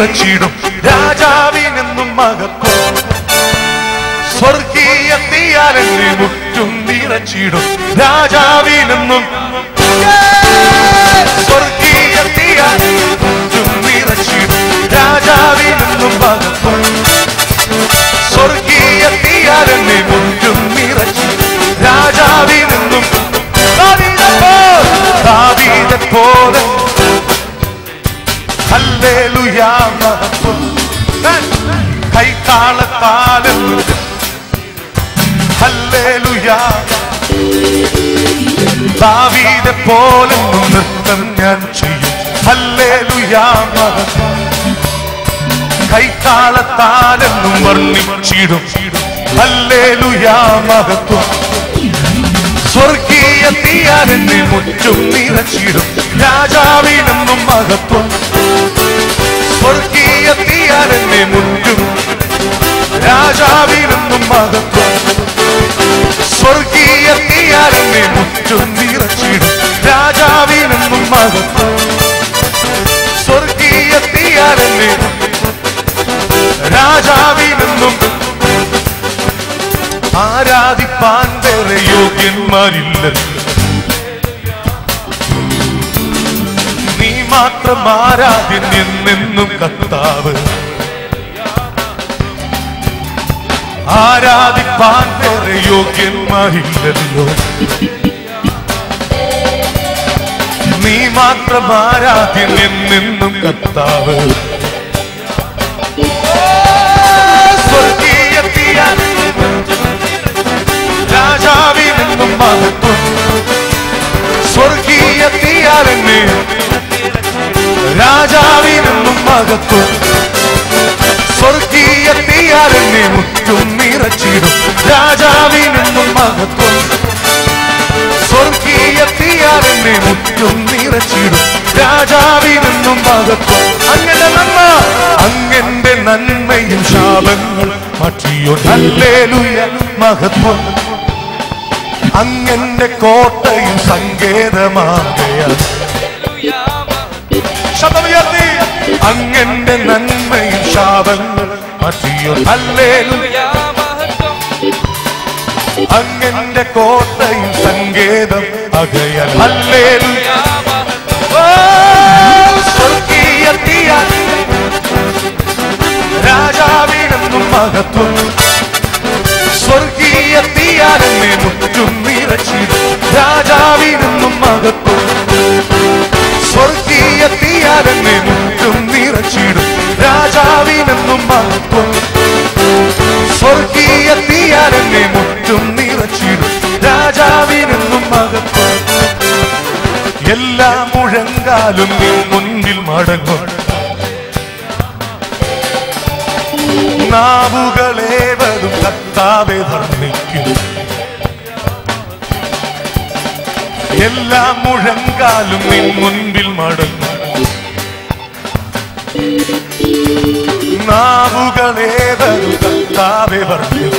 നിറച്ചിടും രാജാവിനെന്നും മകക്കും സ്വർഗീയ തീയാലെ മുറ്റും നിറച്ചിടും. രാജാവിനെന്നും സ്വർഗീയ തീയാൽ മുറ്റും നിറച്ചിടും. രാജാവിനെന്നും മകക്കും സ്വർഗീയ തീയാലെ മുറ്റും നിറച്ചിടും. രാജാവിനെന്നും പോലെ കൈത്താളത്താലും ദാവീദെ പോലെ നൃത്തം ഞാൻ ചെയ്യും. കൈത്താളത്താലെന്നും വർണിച്ചിടും. ഹല്ലേലൂയാ മഹത്വം സ്വർഗീയ തീയാരെന്നെ മുറ്റും നിറച്ചിടും. രാജാവിനെന്നും മഹത്വം. സ്വർഗീയ തീയാരെന്നെ മുറ്റും. രാജാവിനെന്നും മഹത്വം. സ്വർഗീയ തീയാരെന്നെ മുറ്റും നിറച്ചിടും. രാജാവിനെന്നും മഹത്വം. സ്വർഗീയ തീയാരെന്നെ രാജാവിനെന്നും ആരാധിപ്പാൻ വേറെ യോഗ്യന്മാരില്ലല്ലോ നീ മാത്രം ആരാധ്യൻ എന്നെന്നും കർത്താവ് ആരാധിപ്പാൻ വേറെ യോഗ്യന്മാരില്ലല്ലോ. നീ മാത്രം ആരാധ്യൻ എന്നെന്നും കർത്താവ് തീയാൽ രാജാവിനെന്നും മഹത്വം സ്വർഗീയ രാജാവിനെന്നും മഹത്വം സ്വർഗീയ തീയാലെന്നെ മുറ്റും നിറച്ചിടും രാജാവിനെന്നും മഹത്വം സ്വർഗീയ തീയാലെന്നെ മുറ്റും നിറച്ചിടും രാജാവിനെന്നും മഹത്വം അങ്ങനെ നന്മ അങ്ങന്റെ നന്മയും ശാപങ്ങൾ മാറ്റിയോ നല്ലേലുയ മഹത്വം. അങ്ങന്റെ കോട്ടയും സങ്കേതമാകയാൽ. ശബ്ദമുയർത്തി അങ്ങന്റെ നന്മയും ശാപങ്ങൾ മാറ്റിയോ അല്ലേ അങ്ങന്റെ കോട്ടയും സങ്കേതം അകയൽ. ഓ, സ്വർഗീയ മഹത്വം തീയാലെന്നെ മുറ്റും നിറച്ചിടും. രാജാവിനെന്നും മഹത്വം സ്വർഗീയ തീയാലെന്നെ മുറ്റും നിറച്ചിടും. രാജാവിനെന്നും മഹത്വം സ്വർഗീയ തീയാലെന്നെ മുറ്റും നിറച്ചിടും. രാജാവിനെന്നും മഹത്വം എല്ലാ മുഴങ്കാലും നീ മുന്നിൽ മടങ്ങും. നാവുകളേവതും കത്താതെ വർണിക്കും. എല്ലാ മുഴങ്കാലും നിൻ മുൻപിൽ മടങ്ങും. നാവുകളേവതും പറഞ്ഞു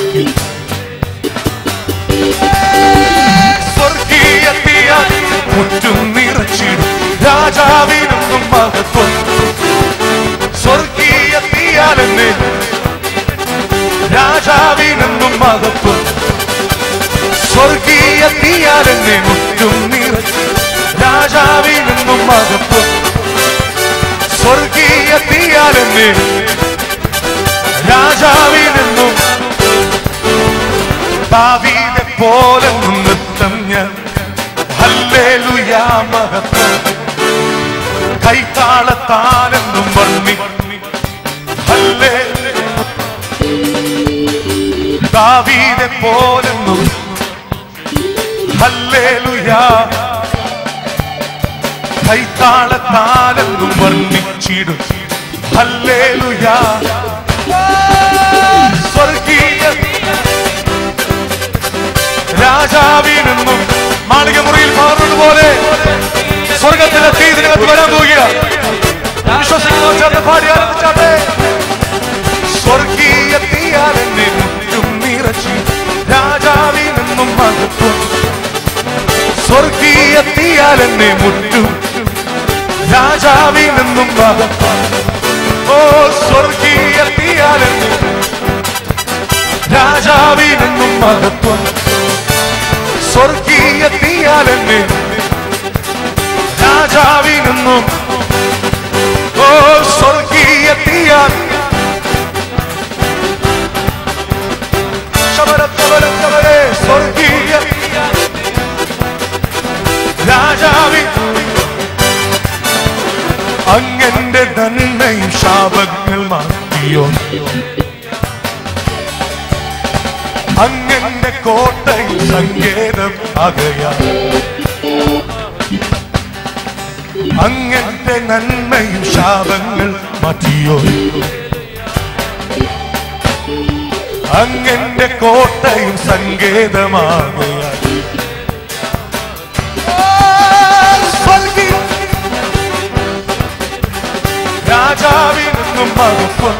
തീയാലെന്നെ രാജാവിനെന്നും ദാവീദെ പോലെ നൃത്തം ഞാൻ ഹല്ലേലൂയാ മഹത്വം. കൈത്താളത്താലെന്നും വർണി ഹല്ലേ ദാവീദെ പോലെന്നും. ഹല്ലേലൂയാ. കൈത്താളത്താലെന്നും വർണിച്ചിടും. ഹല്ലേലൂയാ സ്വർഗീയ രാജാവിനെന്നും മാളിക മുറിയിൽ മാറുന്നതുപോലെ സ്വർഗത്തിലെ തീ ഇതിനകത്ത് വരാൻ പോവുകയാണ്. പാടി ആരംഭിച്ചാട്ടെ സ്വർഗീയ തീയാലെന്നെ മുറ്റും നിറച്ചു രാജാവിനെന്നും മഹത്വം. സ്വർഗീയ തീയാലെന്നെ മുറ്റും രാജാവിനെന്നും മഹത്വം. Oh, ഓ ഓർക്കിയെത്തിയാലെന്നും രാജാവിനെന്നും മഹത്വം. സ്വർഗീയെത്തിയാലെന്നെ രാജാവിനെന്നും ഓ സ്വർഗീയ oh, സ്വർഗീയെത്തി അങ്ങന്റെ നന്മയും ശാപങ്ങൾ മാറ്റിയോ അങ്ങന്റെ കോട്ടയും സങ്കേതമാകയാ രാജാവിനൊന്നും രാജാവിനും സ്വർഗീയത്തിയാൽ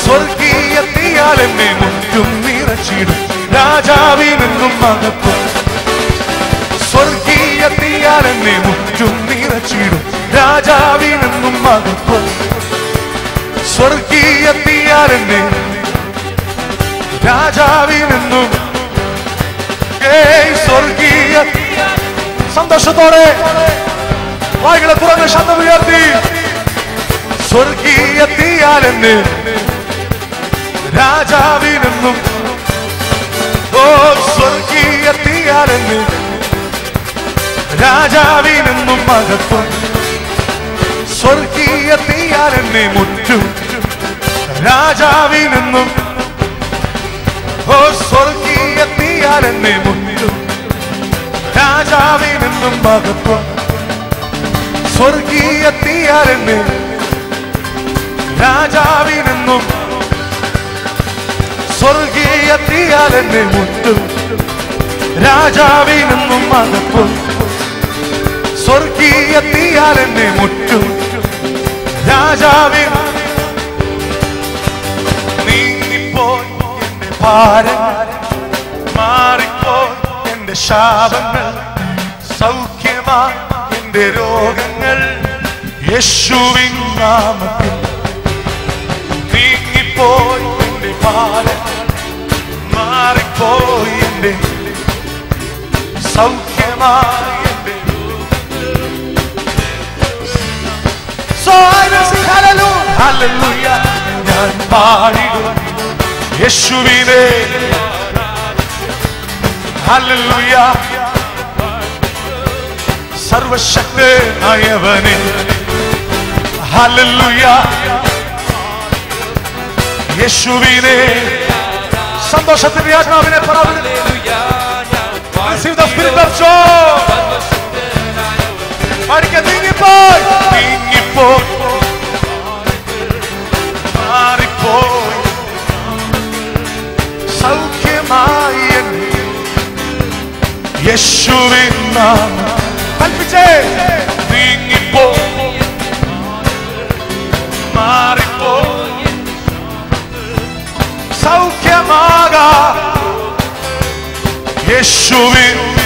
സ്വർഗീയ തീയാൽ എന്നെ മുറ്റും നിറച്ചിടും. രാജാവിനും മഹത്വം സ്വർഗീയത്തിയാൽ തീയാൽ എന്നെ മുറ്റും നിറച്ചിടും രാജാവിനെന്നും മകത്വം സ്വർഗീയത്തിയാലെന്നെ രാജാവിനെന്നും. സ്വർഗീയ. സന്തോഷത്തോടെ വായികളെ തുറന്ന് ശബ്ദം ഉയർത്തി. സ്വർഗീയത്തിയാലെന്നെ തീയാലെന്ന് രാജാവിനെന്നും. ഓ സ്വർഗീയ തീയാലെന്ന് രാജാവിനെന്നും മഹത്വം സ്വർഗീയ തീയാലെന്നെ മുറ്റും. രാജാവിനെന്നും. ഓ സ്വർഗീയ തീയാലെന്നെ മുറ്റും. രാജാവിനെന്നും മഹത്വം സ്വർഗീയ തീയാലെന്നെ. രാജാവിനെന്നും. സ്വർഗീയ തീയാലെന്നെ മുറ്റും. രാജാവിനെന്നും മഹത്വം സ്വർഗീയ എന്നെ മുറ്റും. രാജാവിൻ നീങ്ങിപ്പോയി എന്റെ ഭാരം മാറിപ്പോയി എന്റെ ശാപങ്ങൾ സൗഖ്യമാ എന്റെ രോഗങ്ങൾ യേശുവിൻ നാമത്തിൽ നീങ്ങിപ്പോയി എന്റെ ഭാരം മാറിപ്പോയി എന്റെ സൗഖ്യമായി ഞാൻ പാടിടും. യേശുവിനെ. സർവശക്തനായവനെ. യേശുവിനെ. സന്തോഷത്തിന്റെ ആത്മാവിനെ പറഞ്ഞു Receive നീങ്ങിപ്പോ spirit എന്നെ യേശുവിൻ നാമം. കൽപ്പിച്ചേ. നീങ്ങിപ്പോ. മാറിപ്പോ. സൗഖ്യമാകാ. യേശുവിൻ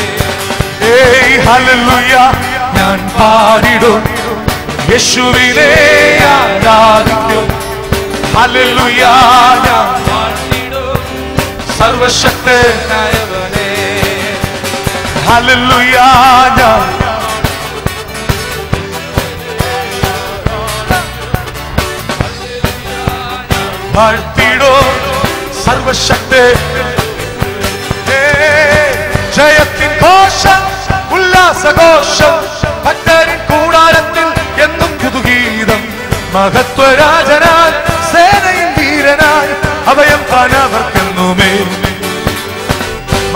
ഏയ് ഹല്ലേലൂയ ഞാൻ പാടിടും. യേശുവിനെ ആരാധിക്കും. ഹല്ലേലൂയ ഞാൻ വാഴ്ത്തിടും സർവശക്തനായ നായവനെ ഹല്ലേലൂയ ഞാൻ വാഴ്ത്തിടോ. സർവശക്തേ ജയത്തിൻ ഘോഷം. ഉല്ലാസഘോഷം ഭക്തരിൻ കൂടാരത്തിൽ എന്നും യുതുഗീതം മഹത്വരാജനാൽ സേനയും ധീരനായി അഭയം താനവർക്കെന്നുമേ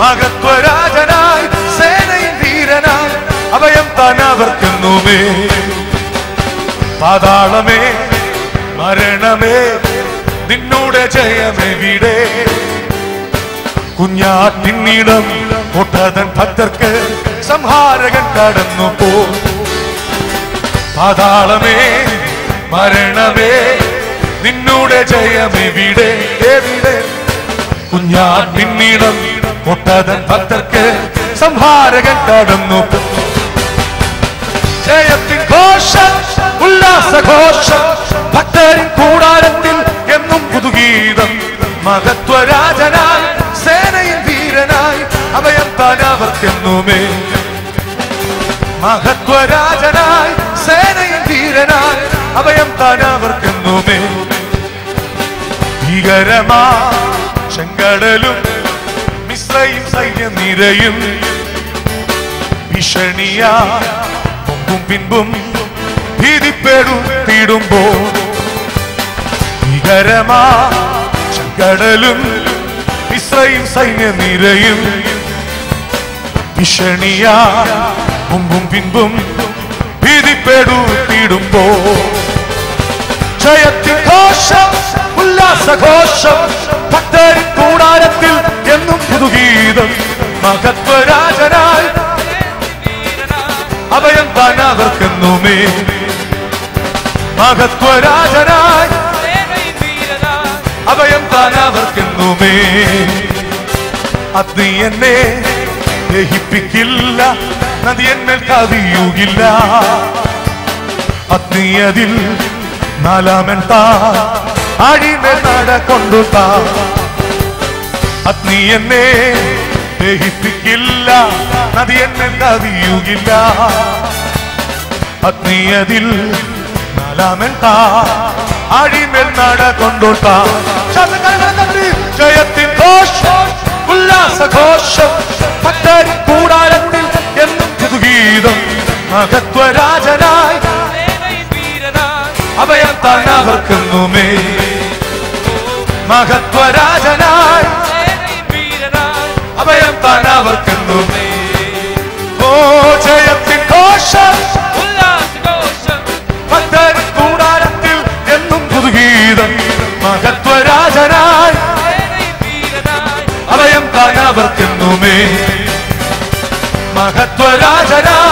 മഹത്വരാജനായി സേനയും ധീരനായി അഭയം താനവർക്കെന്നുമേ പാതാളമേ മരണമേ നിന്നോട് ജയമെവിടെ? കുഞ്ഞാട്ടിന്നിടം ഒട്ടതൻ ഭക്തർക്ക് സംഹാരകൻ കടന്നു പോ പാതാളമേ മരണമേ ജയമേ ജയമെവിടെ? എവിടെ? പിന്നീടം കൂട്ടതൻ ഭക്തർക്ക് സംഹാരകൻ കടന്നു ജയത്തിൻ ഘോഷം ഉല്ലാസഘോഷം ഭക്തരിൻ കൂടാരത്തിൽ എന്നും പുതുഗീതം. മഹത്വരാജനായി സേനയിൽ വീരനായി അഭയം താൻ അവർക്കെന്നുമേ മഹത്വരാജനായി സേനയും ധീരനായി അഭയം താനാവർക്കെന്നുമേ ഭീകരമാ ചെങ്കടലും മിശ്രയും സൈന്യ നിരയും ഭീഷണിയാ മുമ്പും പിൻപും ഭീതിപ്പെടുത്തിടുമ്പോ ഭീകരമാ ചെങ്കടലും ഇസ്രയും സൈന്യ നിരയും ഭീഷണിയാ. മുമ്പും പിൻപും ഭീതിപ്പെടുത്തിടുമ്പോ ജയത്തിൻ ഘോഷം ഉല്ലാസഘോഷം ഭക്തരിൻ കൂടാരത്തിൽ എന്നും പുതുഗീതം. മഹത്വരാജനായി അഭയം താൻ അവർക്കെന്നുമേ. മഹത്വരാജനായി അഭയം താൻ അവർക്കെന്നുമേ. അഗ്നി എന്നെ ദഹിപ്പിക്കില്ല നദി എന്നെ കവിയുകില്ല. അഗ്നിയതിൽ നാലാമൻ താ. അടിമേൽ നട കൊണ്ടു താ. അഗ്നി എന്നെ ദഹിപ്പിക്കില്ല. നദി എന്നെ കവിയുകില്ല. അഗ്നിയതിൽ നാലാമൻ താ. അടിമേൽ നട കൊണ്ടോട്ടാ ജയത്തിൻ ഘോഷം. ഉല്ലാസഘോഷം. ഭക്തരിൻ കൂടാരത്തിൽ എന്നും പുതുഗീതം. മഹത്വരാജനായി അഭയം താൻ അവർക്കെന്നുമേ. മഹത്വരാജനായി അഭയം താൻ അവർക്കെന്നുമേ. ഓ ജയത്തിൻ ഘോഷം. ഭക്തരിൻ കൂടാരത്തിൽ എന്നും പുതുഗീതം. മഹത്വരാജനായി അഭയം താൻ അവർക്കെന്നുമേ. त्वदा